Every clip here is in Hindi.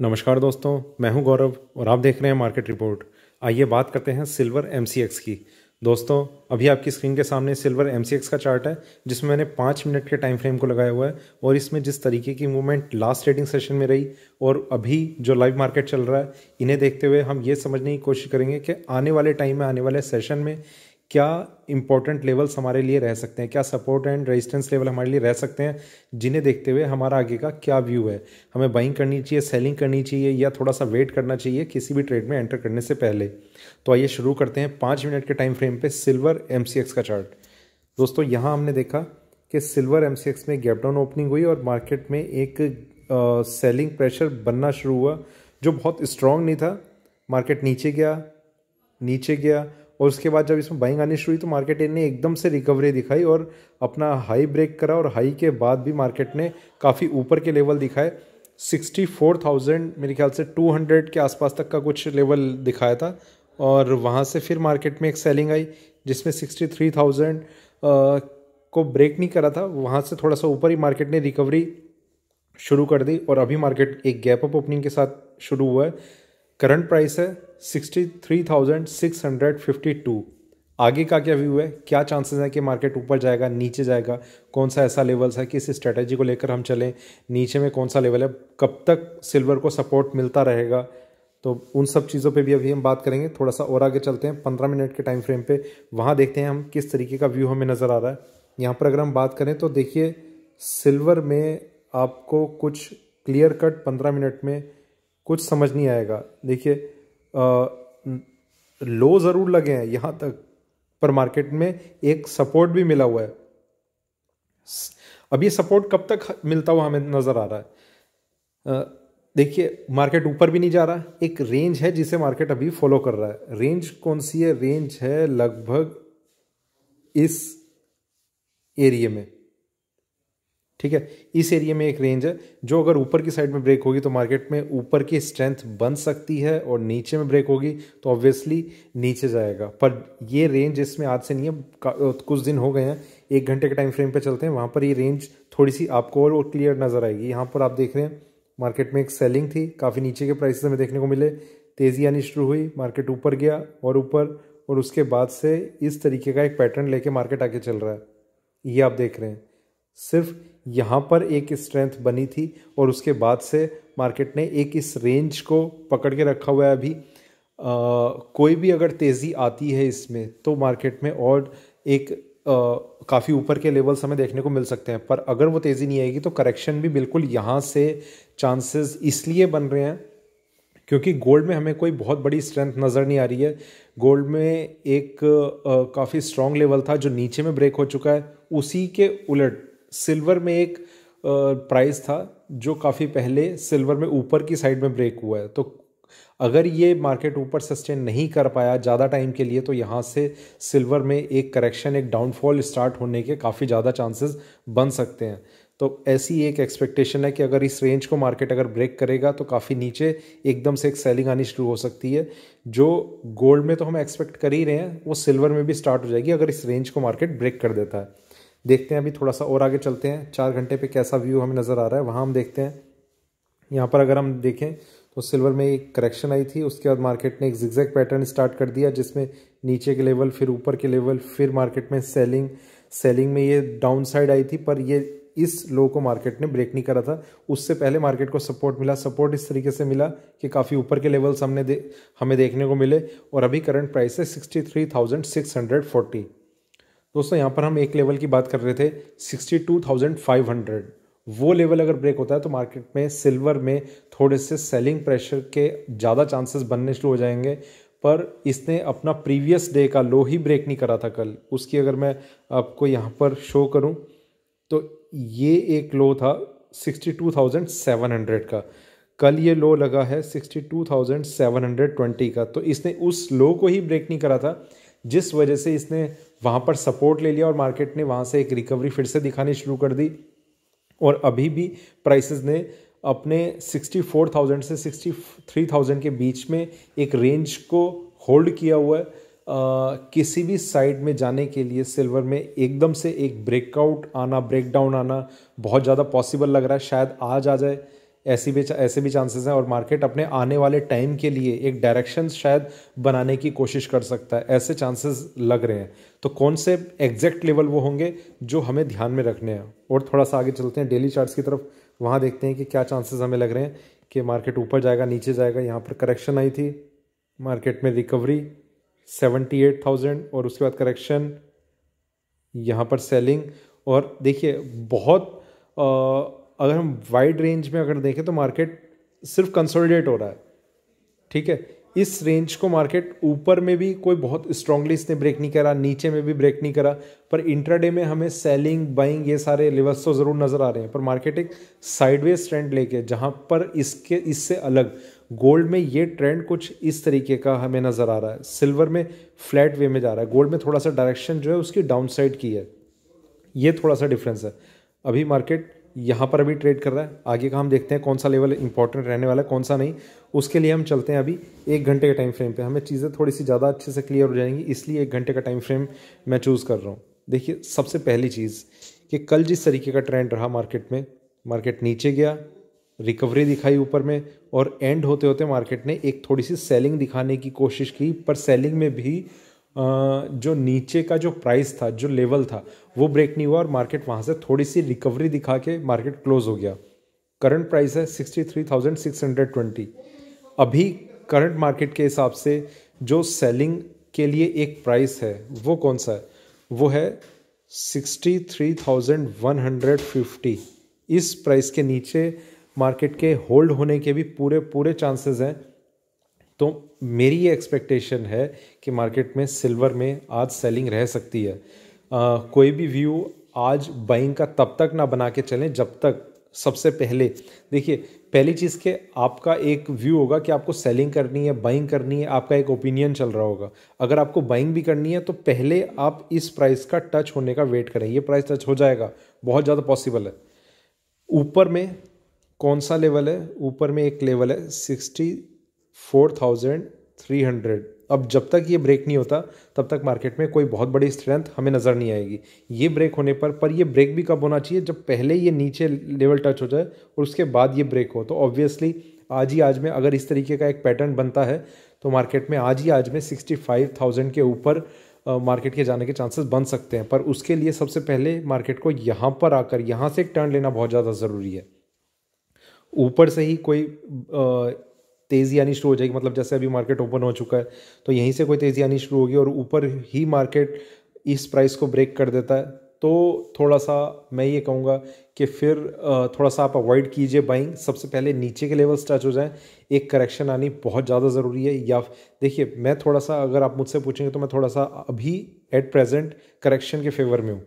नमस्कार दोस्तों, मैं हूँ गौरव और आप देख रहे हैं मार्केट रिपोर्ट आइए बात करते हैं सिल्वर एमसीएक्स की। दोस्तों, अभी आपकी स्क्रीन के सामने सिल्वर एमसीएक्स का चार्ट है, जिसमें मैंने पाँच मिनट के टाइम फ्रेम को लगाया हुआ है और इसमें जिस तरीके की मूवमेंट लास्ट ट्रेडिंग सेशन में रही और अभी जो लाइव मार्केट चल रहा है, इन्हें देखते हुए हम ये समझने की कोशिश करेंगे कि आने वाले टाइम में, आने वाले सेशन में क्या इंपॉर्टेंट लेवल्स हमारे लिए रह सकते हैं? क्या सपोर्ट एंड रेजिस्टेंस लेवल हमारे लिए रह सकते हैं? जिन्हें देखते हुए हमारा आगे का क्या व्यू है? हमें बाइंग करनी चाहिए सेलिंग करनी चाहिए या थोड़ा सा वेट करना चाहिए किसी भी ट्रेड में एंटर करने से पहले? तो आइए शुरू करते हैं पाँच मिनट के टाइम फ्रेम पे सिल्वर एमसीएक्स का चार्ट दोस्तों यहाँ हमने देखा कि सिल्वर एमसीएक्स में गैप डाउन ओपनिंग हुई और मार्केट में एक सेलिंग uh, प्रेशर बनना शुरू हुआ जो बहुत स्ट्रांग नहीं था। मार्केट नीचे गया नीचे गया और उसके बाद जब इसमें बाइंग आनी शुरू हुई तो मार्केट ने एकदम से रिकवरी दिखाई और अपना हाई ब्रेक करा और हाई के बाद भी मार्केट ने काफ़ी ऊपर के लेवल दिखाए। सिक्सटी फोर थाउज़ेंड मेरे ख्याल से टू हंड्रेड के आसपास तक का कुछ लेवल दिखाया था और वहाँ से फिर मार्केट में एक सेलिंग आई, जिसमें सिक्सटी थ्री थाउज़ेंड को ब्रेक नहीं करा था। वहाँ से थोड़ा सा ऊपर ही मार्केट ने रिकवरी शुरू कर दी और अभी मार्केट एक गैप अप ओपनिंग के साथ शुरू हुआ है। करंट प्राइस है sixty three thousand six hundred fifty two. आगे का क्या व्यू है? क्या चांसेस हैं कि मार्केट ऊपर जाएगा, नीचे जाएगा? कौन सा ऐसा लेवल्स है कि इस स्ट्रेटजी को लेकर हम चलें? नीचे में कौन सा लेवल है? कब तक सिल्वर को सपोर्ट मिलता रहेगा? तो उन सब चीज़ों पे भी अभी हम बात करेंगे। थोड़ा सा और आगे चलते हैं। पंद्रह मिनट के टाइम फ्रेम पे वहाँ देखते हैं हम किस तरीके का व्यू हमें नज़र आ रहा है। यहाँ पर अगर हम बात करें तो देखिए सिल्वर में आपको कुछ क्लियर कट पंद्रह मिनट में कुछ समझ नहीं आएगा। देखिए लो ज़रूर लगे हैं। यहाँ तक पर मार्केट में एक सपोर्ट भी मिला हुआ है। अब ये सपोर्ट कब तक मिलता हुआ हमें नज़र आ रहा है? देखिए, मार्केट ऊपर भी नहीं जा रहा। एक रेंज है जिसे मार्केट अभी फॉलो कर रहा है। रेंज कौन सी है? रेंज है लगभग इस एरिया में। ठीक है? इस एरिया में एक रेंज है। जो अगर ऊपर की साइड में ब्रेक होगी तो मार्केट में ऊपर की स्ट्रेंथ बन सकती है और नीचे में ब्रेक होगी तो ऑब्वियसली नीचे जाएगा। पर ये रेंज इसमें आज से नहीं है। कुछ दिन हो गए हैं। एक घंटे के टाइम फ्रेम पे चलते हैं। वहाँ पर ये रेंज थोड़ी सी आपको और क्लियर नज़र आएगी। यहाँ पर आप देख रहे हैं मार्केट में एक सेलिंग थी। काफ़ी नीचे के प्राइसेस हमें देखने को मिले। तेज़ी आनी शुरू हुई। मार्केट ऊपर गया और ऊपर और उसके बाद से इस तरीके का एक पैटर्न लेके मार्केट आगे चल रहा है। ये आप देख रहे हैं। सिर्फ़ यहाँ पर एक स्ट्रेंथ बनी थी और उसके बाद से मार्केट ने एक इस रेंज को पकड़ के रखा हुआ है अभी। आ, कोई भी अगर तेज़ी आती है इसमें तो मार्केट में और एक काफ़ी ऊपर के लेवल्स हमें देखने को मिल सकते हैं। पर अगर वो तेज़ी नहीं आएगी तो करेक्शन भी बिल्कुल यहाँ से चांसेस इसलिए बन रहे हैं क्योंकि गोल्ड में हमें कोई बहुत बड़ी स्ट्रेंथ नज़र नहीं आ रही है। गोल्ड में एक काफ़ी स्ट्रॉन्ग लेवल था जो नीचे में ब्रेक हो चुका है उसी के उलट सिल्वर में एक प्राइस था, जो काफ़ी पहले सिल्वर में ऊपर की साइड में ब्रेक हुआ है। तो अगर ये मार्केट ऊपर सस्टेन नहीं कर पाया ज़्यादा टाइम के लिए तो यहाँ से सिल्वर में एक करेक्शन एक डाउनफॉल स्टार्ट होने के काफ़ी ज़्यादा चांसेस बन सकते हैं। तो ऐसी एक एक्सपेक्टेशन है कि अगर इस रेंज को मार्केट अगर ब्रेक करेगा तो काफ़ी नीचे एकदम से एक सेलिंग आनी शुरू हो सकती है। जो गोल्ड में तो हम एक्सपेक्ट कर ही रहे हैं, वो सिल्वर में भी स्टार्ट हो जाएगी, अगर इस रेंज को मार्केट ब्रेक कर देता है। देखते हैं अभी थोड़ा सा और आगे चलते हैं। चार घंटे पे कैसा व्यू हमें नज़र आ रहा है, वहाँ हम देखते हैं। यहाँ पर अगर हम देखें तो सिल्वर में एक करेक्शन आई थी, उसके बाद मार्केट ने एक जिग्जैग पैटर्न स्टार्ट कर दिया, जिसमें नीचे के लेवल फिर ऊपर के लेवल फिर मार्केट में सेलिंग सेलिंग में ये डाउन साइड आई थी, पर ये इस लो को मार्केट ने ब्रेक नहीं करा था। उससे पहले मार्केट को सपोर्ट मिला सपोर्ट इस तरीके से मिला कि काफ़ी ऊपर के लेवल्स हमने दे, हमें देखने को मिले, और अभी करंट प्राइस है sixty three thousand six hundred forty दोस्तों, यहाँ पर हम एक लेवल की बात कर रहे थे sixty two thousand five hundred वो लेवल अगर ब्रेक होता है तो मार्केट में सिल्वर में थोड़े से सेलिंग प्रेशर के ज़्यादा चांसेस बनने शुरू हो जाएँगे। पर इसने अपना प्रीवियस डे का लो ही ब्रेक नहीं करा था कल। उसकी अगर मैं आपको यहाँ पर शो करूँ तो ये एक लो था sixty two thousand seven hundred का। कल ये लो लगा है sixty two thousand seven hundred twenty का। तो इसने उस लो को ही ब्रेक नहीं करा था। जिस वजह से इसने वहाँ पर सपोर्ट ले लिया और मार्केट ने वहाँ से एक रिकवरी फिर से दिखानी शुरू कर दी। और अभी भी प्राइसेस ने अपने 64,000 से 63,000 के बीच में एक रेंज को होल्ड किया हुआ है। आ, किसी भी साइड में जाने के लिए सिल्वर में एकदम से एक ब्रेकआउट आना ब्रेकडाउन आना बहुत ज़्यादा पॉसिबल लग रहा है। शायद आज आ जाए। ऐसी भी ऐसे भी चांसेस हैं और मार्केट अपने आने वाले टाइम के लिए एक डायरेक्शन शायद बनाने की कोशिश कर सकता है। ऐसे चांसेस लग रहे हैं। तो कौन से एग्जैक्ट लेवल वो होंगे जो हमें ध्यान में रखने हैं? और थोड़ा सा आगे चलते हैं। डेली चार्ट्स की तरफ़ वहाँ देखते हैं कि क्या चांसेस हमें लग रहे हैं कि मार्केट ऊपर जाएगा नीचे जाएगा। यहाँ पर करेक्शन आई थी। मार्केट में रिकवरी सेवेंटी एट थाउज़ेंड और उसके बाद करेक्शन यहाँ पर सेलिंग और देखिए बहुत आ, अगर हम वाइड रेंज में अगर देखें तो मार्केट सिर्फ़ कंसोलिडेट हो रहा है। ठीक है? इस रेंज को मार्केट ऊपर में भी कोई बहुत स्ट्रांगली इसने ब्रेक नहीं करा, नीचे में भी ब्रेक नहीं करा, पर इंट्राडे में हमें सेलिंग बाइंग ये सारे लेवल्स तो ज़रूर नज़र आ रहे हैं। पर मार्केट एक साइडवेज ट्रेंड लेके, जहाँ पर इसके, इससे अलग गोल्ड में ये ट्रेंड कुछ इस तरीके का हमें नज़र आ रहा है। सिल्वर में फ्लैट वे में जा रहा है। गोल्ड में थोड़ा सा डायरेक्शन जो है उसकी डाउन साइड की है। ये थोड़ा सा डिफरेंस है। अभी मार्केट यहाँ पर अभी ट्रेड कर रहा है। आगे का हम देखते हैं कौन सा लेवल इंपॉर्टेंट रहने वाला है, कौन सा नहीं। उसके लिए हम चलते हैं अभी एक घंटे के टाइम फ्रेम पे। हमें चीज़ें थोड़ी सी ज़्यादा अच्छे से क्लियर हो जाएँगी, इसलिए एक घंटे का टाइम फ्रेम मैं चूज़ कर रहा हूँ। देखिए, सबसे पहली चीज़ कि कल जिस तरीके का ट्रेंड रहा मार्केट में मार्केट नीचे गया रिकवरी दिखाई ऊपर में, और एंड होते होते मार्केट ने एक थोड़ी सी सेलिंग दिखाने की कोशिश की, पर सेलिंग में भी जो नीचे का जो प्राइस था, जो लेवल था, वो ब्रेक नहीं हुआ और मार्केट वहाँ से थोड़ी सी रिकवरी दिखा के मार्केट क्लोज हो गया। करंट प्राइस है sixty three thousand six hundred twenty अभी करंट मार्केट के हिसाब से जो सेलिंग के लिए एक प्राइस है, वो कौन सा है? वो है sixty three thousand one hundred fifty इस प्राइस के नीचे मार्केट के होल्ड होने के भी पूरे पूरे चांसेस हैं। तो मेरी ये एक्सपेक्टेशन है कि मार्केट में सिल्वर में आज सेलिंग रह सकती है। आ, कोई भी व्यू आज बाइंग का तब तक ना बना के चलें जब तक सबसे पहले। देखिए पहली चीज़ के आपका एक व्यू होगा कि आपको सेलिंग करनी है बाइंग करनी है आपका एक ओपिनियन चल रहा होगा। अगर आपको बाइंग भी करनी है तो पहले आप इस प्राइस का टच होने का वेट करें। ये प्राइस टच हो जाएगा बहुत ज़्यादा पॉसिबल है। ऊपर में कौन सा लेवल है? ऊपर में एक लेवल है sixty four thousand three hundred. अब जब तक ये ब्रेक नहीं होता, तब तक मार्केट में कोई बहुत बड़ी स्ट्रेंथ हमें नज़र नहीं आएगी। ये ब्रेक होने पर पर ये ब्रेक भी कब होना चाहिए? जब पहले ये नीचे लेवल टच हो जाए और उसके बाद ये ब्रेक हो। तो ऑब्वियसली आज ही आज में अगर इस तरीके का एक पैटर्न बनता है तो मार्केट में आज ही आज में सिक्सटी फाइव थाउज़ेंड के ऊपर मार्केट के जाने के चांसेस बन सकते हैं। पर उसके लिए सबसे पहले मार्केट को यहाँ पर आकर, यहाँ से एक टर्न लेना बहुत ज़्यादा ज़रूरी है। ऊपर से ही कोई तेज़ी आनी शुरू हो जाएगी। मतलब जैसे अभी मार्केट ओपन हो चुका है तो यहीं से कोई तेज़ी आनी शुरू होगी और ऊपर ही मार्केट इस प्राइस को ब्रेक कर देता है। तो थोड़ा सा मैं ये कहूँगा कि फिर थोड़ा सा आप अवॉइड कीजिए बाइंग सबसे पहले नीचे के लेवल्स टच हो जाएँ। एक करेक्शन आनी बहुत ज़्यादा ज़रूरी है या देखिए, मैं थोड़ा सा अगर आप मुझसे पूछेंगे तो मैं थोड़ा सा अभी एट प्रेजेंट करेक्शन के फेवर में हूँ।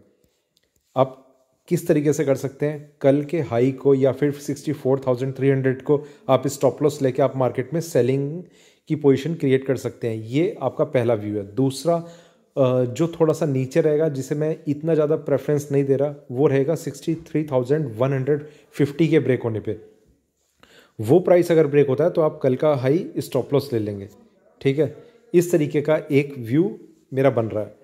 आप किस तरीके से कर सकते हैं? कल के हाई को या फिर sixty four thousand three hundred को आप स्टॉप लॉस लेके आप मार्केट में सेलिंग की पोजीशन क्रिएट कर सकते हैं। ये आपका पहला व्यू है। दूसरा जो थोड़ा सा नीचे रहेगा, जिसे मैं इतना ज़्यादा प्रेफरेंस नहीं दे रहा, वो रहेगा sixty three thousand one hundred fifty के ब्रेक होने पे। वो प्राइस अगर ब्रेक होता है तो आप कल का हाई स्टॉप लॉस ले लेंगे। ठीक है? इस तरीके का एक व्यू मेरा बन रहा है।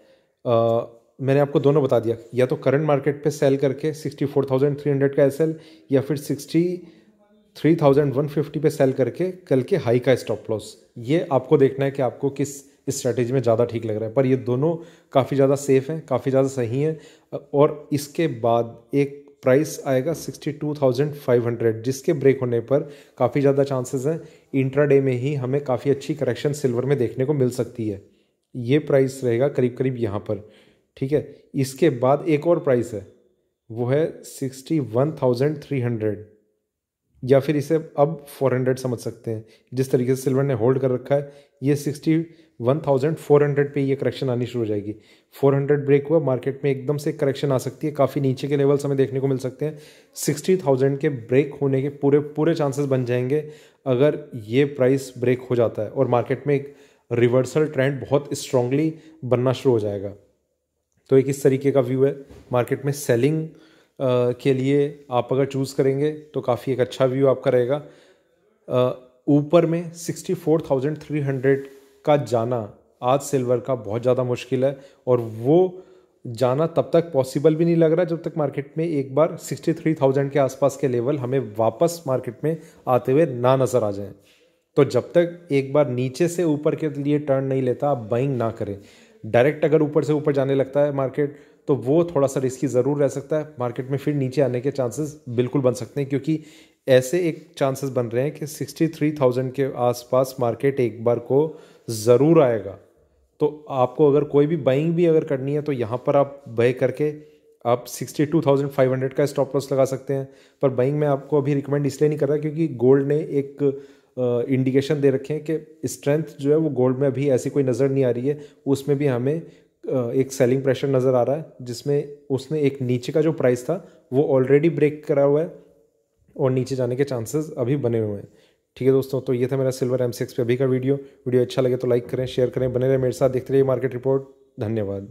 मैंने आपको दोनों बता दिया, या तो करंट मार्केट पे सेल करके sixty four thousand three hundred का एस या फिर sixty three thousand one fifty पे सेल करके कल के हाई का स्टॉप लॉस ये आपको देखना है कि आपको किस स्ट्रैटेजी में ज़्यादा ठीक लग रहा है। पर ये दोनों काफ़ी ज़्यादा सेफ़ हैं, काफ़ी ज़्यादा सही हैं, और इसके बाद एक प्राइस आएगा sixty two thousand five hundred जिसके ब्रेक होने पर काफ़ी ज़्यादा चांसेस हैं इंट्राडे में ही हमें काफ़ी अच्छी करेक्शन सिल्वर में देखने को मिल सकती है। ये प्राइस रहेगा करीब करीब यहाँ पर। ठीक है? इसके बाद एक और प्राइस है। वो है sixty one thousand three hundred या फिर इसे अब फोर हंड्रेड समझ सकते हैं। जिस तरीके से सिल्वर ने होल्ड कर रखा है, ये sixty one thousand four hundred पर ये करेक्शन आनी शुरू हो जाएगी। फोर हंड्रेड ब्रेक हुआ मार्केट में एकदम से करेक्शन आ सकती है। काफ़ी नीचे के लेवल्स हमें देखने को मिल सकते हैं। सिक्सटी थाउज़ेंड के ब्रेक होने के पूरे पूरे चांसेस बन जाएँगे अगर ये प्राइस ब्रेक हो जाता है। और मार्केट में एक रिवर्सल ट्रेंड बहुत स्ट्रांगली बनना शुरू हो जाएगा। तो एक इस तरीके का व्यू है। मार्केट में सेलिंग के लिए आप अगर चूज़ करेंगे तो काफ़ी एक अच्छा व्यू आपका रहेगा। ऊपर में sixty four thousand three hundred का जाना आज सिल्वर का बहुत ज़्यादा मुश्किल है, और वो जाना तब तक पॉसिबल भी नहीं लग रहा जब तक मार्केट में एक बार सिक्सटी थ्री थाउज़ेंड के आसपास के लेवल हमें वापस मार्केट में आते हुए ना नज़र आ जाए। तो जब तक एक बार नीचे से ऊपर के लिए टर्न नहीं लेता, आप बाइंग ना करें। डायरेक्ट अगर ऊपर से ऊपर जाने लगता है मार्केट तो वो थोड़ा सा रिस्की ज़रूर रह सकता है। मार्केट में फिर नीचे आने के चांसेस बिल्कुल बन सकते हैं, क्योंकि ऐसे एक चांसेस बन रहे हैं कि सिक्सटी थ्री थाउज़ेंड के आसपास मार्केट एक बार को ज़रूर आएगा। तो आपको अगर कोई भी बाइंग भी अगर करनी है तो यहाँ पर आप बाय करके आप sixty two thousand five hundred का स्टॉप लॉस लगा सकते हैं। पर बाइंग में आपको अभी रिकमेंड इसलिए नहीं कर रहा, क्योंकि गोल्ड ने एक इंडिकेशन दे रखे हैं कि स्ट्रेंथ जो है वो गोल्ड में अभी ऐसी कोई नज़र नहीं आ रही है। उसमें भी हमें एक सेलिंग प्रेशर नज़र आ रहा है, जिसमें उसने एक नीचे का जो प्राइस था, वो ऑलरेडी ब्रेक करा हुआ है और नीचे जाने के चांसेस अभी बने हुए हैं। ठीक है दोस्तों तो ये था मेरा सिल्वर एम सिक्स पे अभी का वीडियो वीडियो अच्छा लगे तो लाइक करें शेयर करें, बने रहे मेरे साथ, देखते रहिए मार्केट रिपोर्ट धन्यवाद।